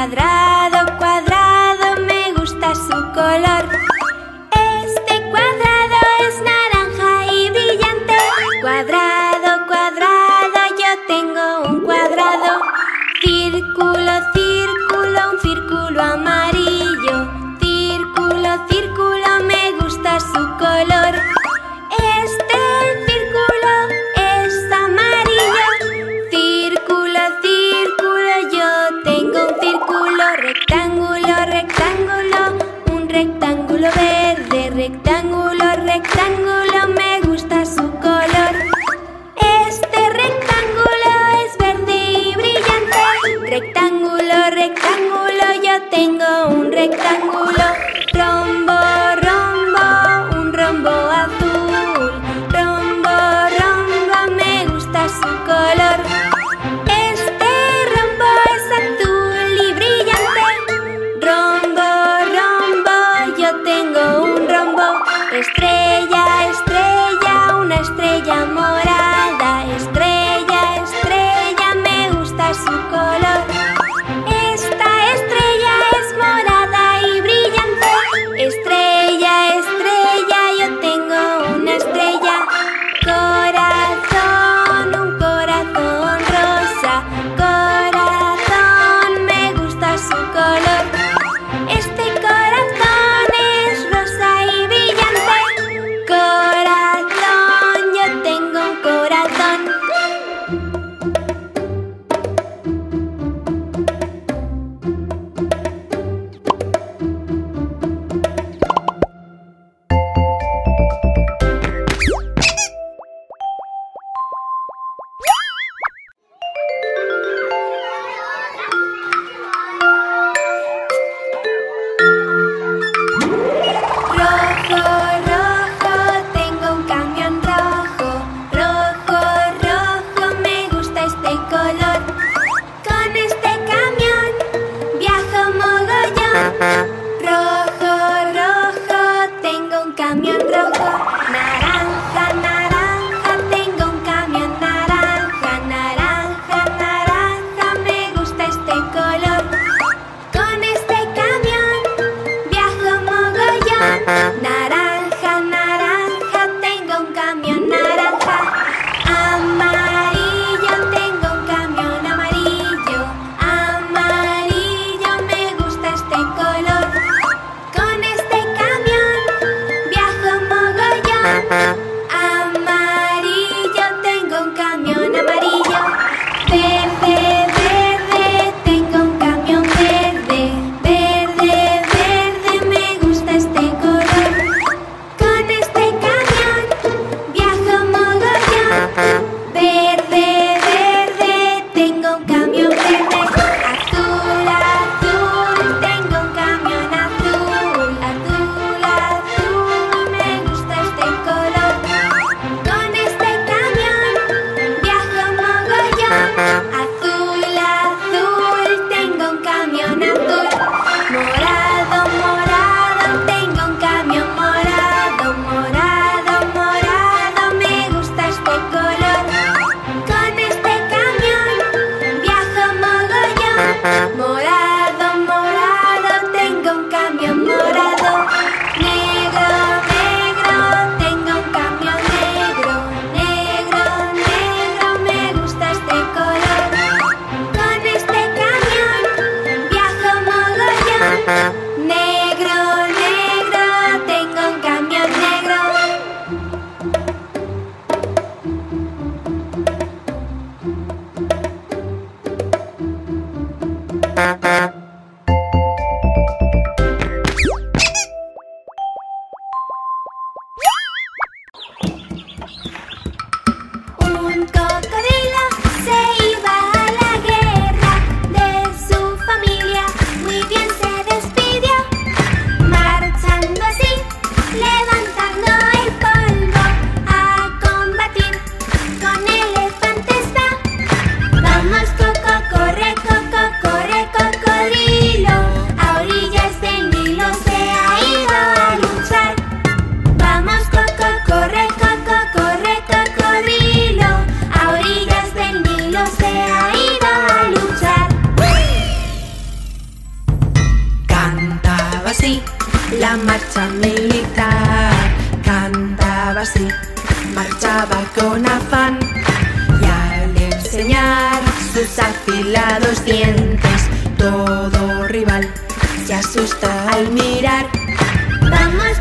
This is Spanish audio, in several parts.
cuadrado. rectángulo, rectángulo, me gusta su color. Este rectángulo es verde y brillante. Rectángulo, rectángulo, yo tengo un rectángulo.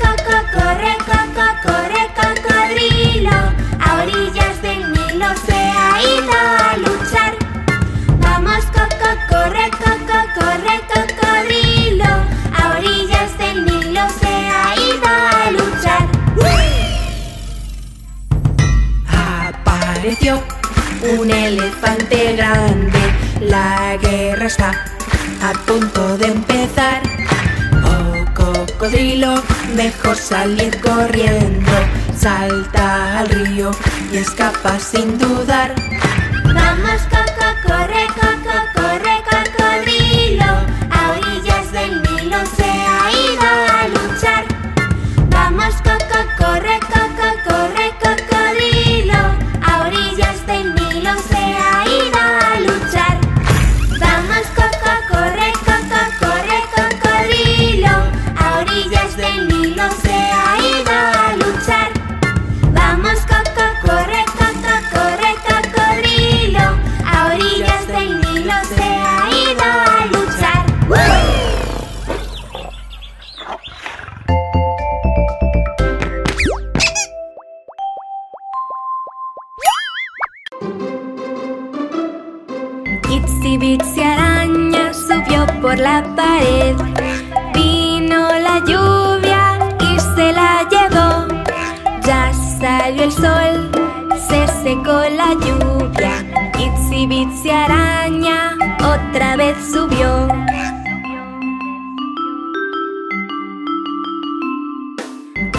Coco, corre Coco, corre cocodrilo, a orillas del Nilo se ha ido a luchar. Vamos Coco, corre Coco, corre cocodrilo, a orillas del Nilo se ha ido a luchar. Apareció un elefante grande, la guerra está a punto de empezar. Mejor salir corriendo, salta al río y escapa sin dudar. Vamos Coco, corre corre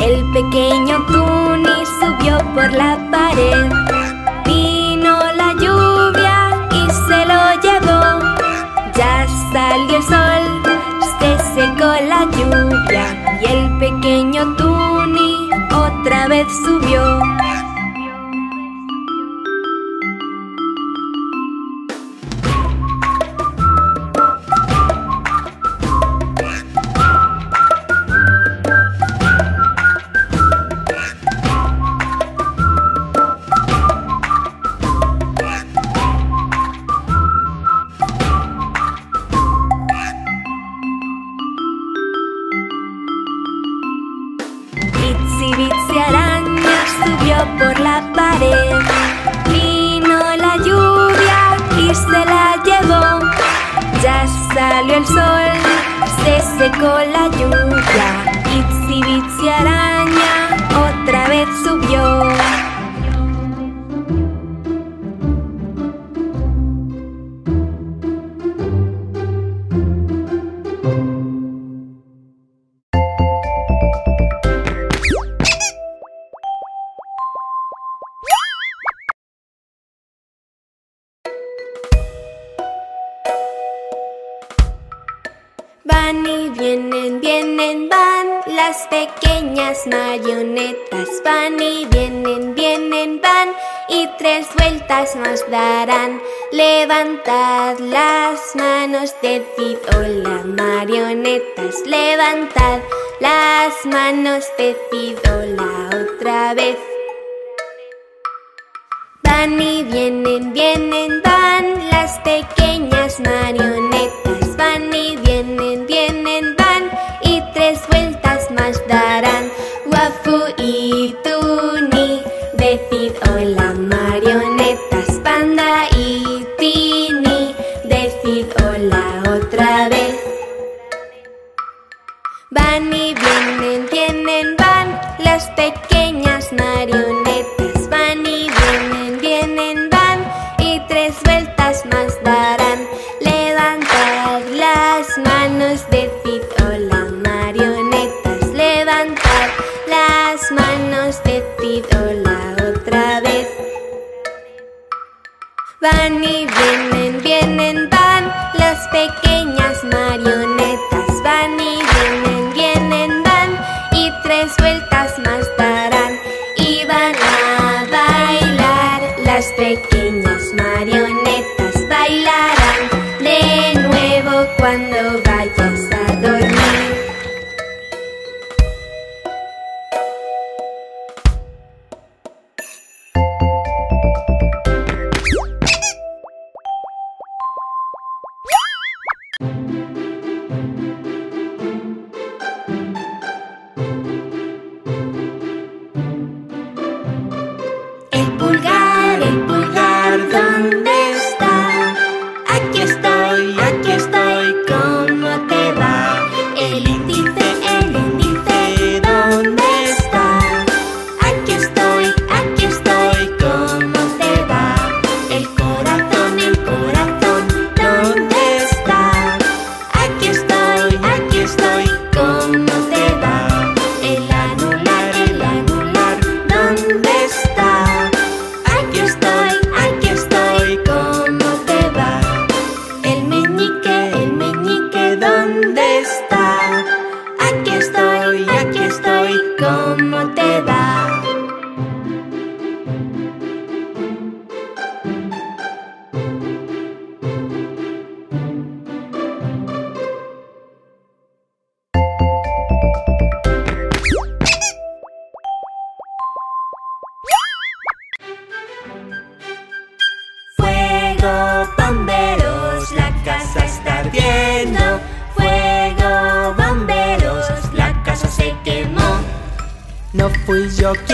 El pequeño Tuni subió por la pared. Vino la lluvia y se lo llevó. Ya salió el sol, se secó la lluvia y el pequeño Tuni otra vez subió. Pequeñas marionetas. Van y vienen, vienen, van y tres vueltas nos darán. Levantad las manos, decid hola marionetas. Levantad las manos, decid hola otra vez. Van y vienen, vienen, van las pequeñas marionetas.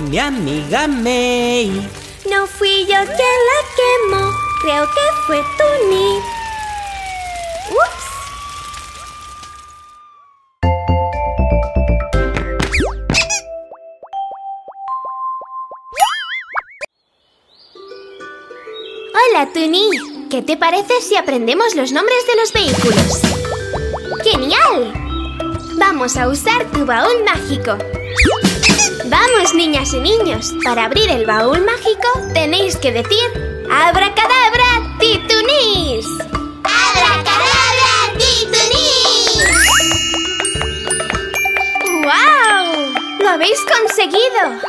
mi amiga May. No fui yo quien la quemó, creo que fue Tuni. Ups. Hola, Tuni. ¿Qué te parece si aprendemos los nombres de los vehículos? ¡Genial! Vamos a usar tu baúl mágico. Vamos, niñas y niños. Para abrir el baúl mágico tenéis que decir ¡Abracadabra, titunís! ¡Abracadabra, titunís! ¡Wow! ¡Lo habéis conseguido!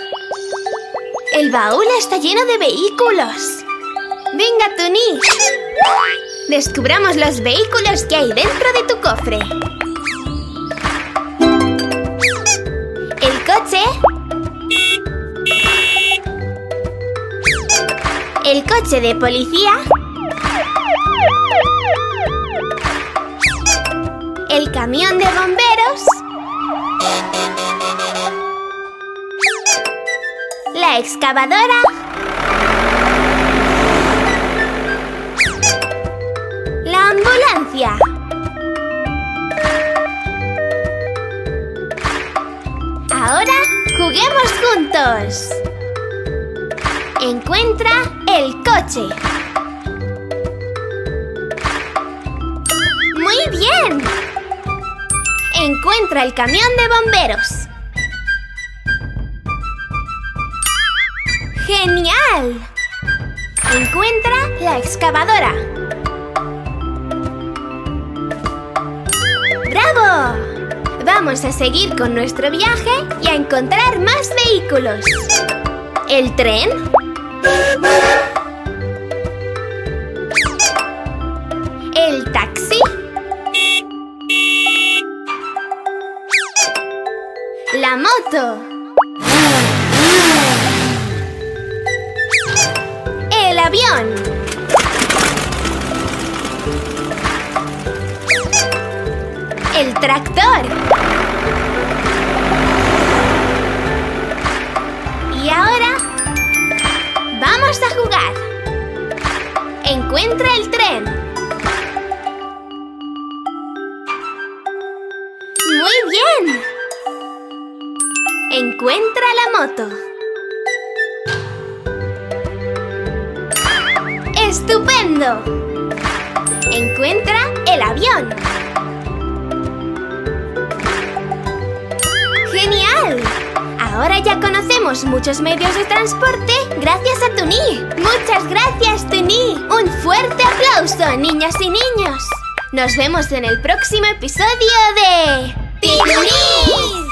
El baúl está lleno de vehículos. ¡Venga, Tuní! Descubramos los vehículos que hay dentro de tu cofre. Coche. El coche de policía. El camión de bomberos. La excavadora. La ambulancia. Encuentra el coche. Muy bien. Encuentra el camión de bomberos. ¡Genial! Encuentra la excavadora. ¡Bravo! Vamos a seguir con nuestro viaje y a encontrar más vehículos. ¿El tren? ¿El taxi? ¿La moto? ¿El avión? Tractor. Y ahora vamos a jugar. Encuentra el tren. Muy bien. Encuentra la moto. ¡Estupendo! Encuentra el avión. Muchos medios de transporte gracias a Tuni. Muchas gracias, Tuni. Un fuerte aplauso, niñas y niños. Nos vemos en el próximo episodio de... ¡Titunis!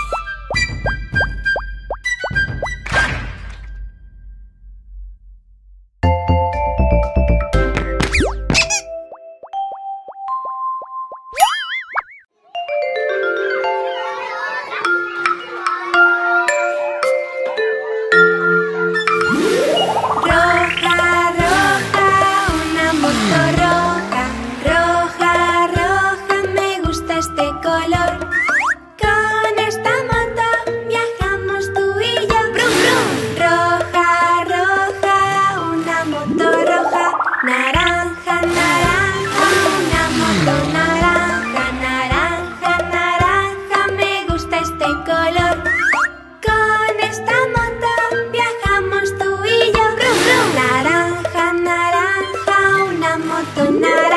Don't